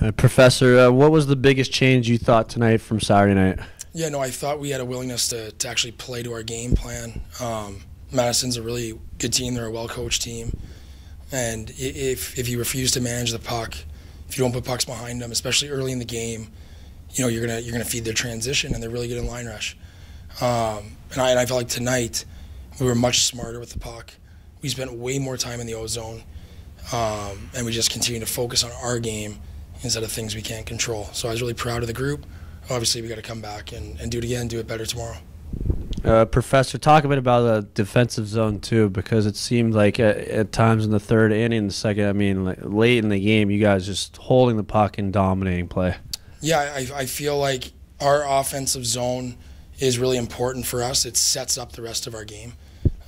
Uh, Professor, uh, what was the biggest change you thought tonight from Saturday night? Yeah, no, I thought we had a willingness to, to actually play to our game plan. Um, Madison's a really good team. They're a well coached team. And if, if you refuse to manage the puck, if you don't put pucks behind them, especially early in the game, you know, you're going to you're gonna feed their transition, and they're really good in line rush. Um, and, I, and I felt like tonight we were much smarter with the puck. We spent way more time in the ozone, um, and we just continued to focus on our game instead of things we can't control. So I was really proud of the group. Obviously, we got to come back and, and do it again, do it better tomorrow. Uh, Professor, talk a bit about the defensive zone too, because it seemed like at, at times in the third and in the second, I mean, like late in the game, you guys just holding the puck and dominating play. Yeah, I, I feel like our offensive zone is really important for us. It sets up the rest of our game.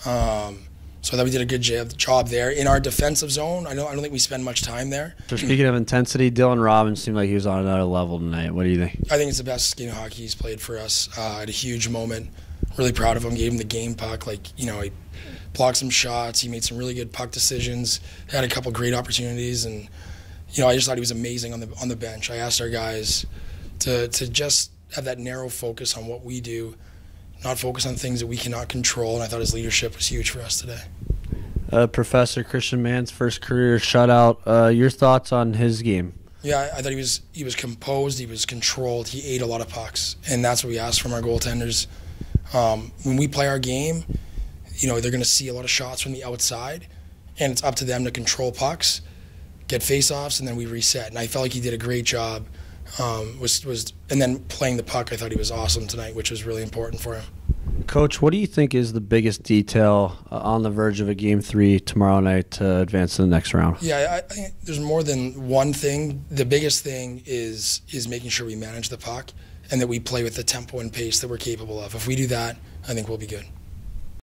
Um, so that we did a good job there. In our defensive zone, I don't, I don't think we spend much time there. So speaking of intensity, Dylan Robbins seemed like he was on another level tonight. What do you think? I think it's the best of hockey he's played for us. Uh, had a huge moment. Really proud of him. Gave him the game puck. Like you know, he blocked some shots. He made some really good puck decisions. Had a couple great opportunities, and you know, I just thought he was amazing on the on the bench. I asked our guys to to just have that narrow focus on what we do not focus on things that we cannot control. And I thought his leadership was huge for us today. Uh, Professor Christian Mann's first career shutout. Uh, your thoughts on his game? Yeah, I, I thought he was he was composed, he was controlled, he ate a lot of pucks, and that's what we asked from our goaltenders. Um, when we play our game, you know they're going to see a lot of shots from the outside, and it's up to them to control pucks, get faceoffs, and then we reset. And I felt like he did a great job um, was was and then playing the puck. I thought he was awesome tonight, which was really important for him. Coach, what do you think is the biggest detail uh, on the verge of a game three tomorrow night to advance to the next round? Yeah, I, I think there's more than one thing. The biggest thing is is making sure we manage the puck and that we play with the tempo and pace that we're capable of. If we do that, I think we'll be good.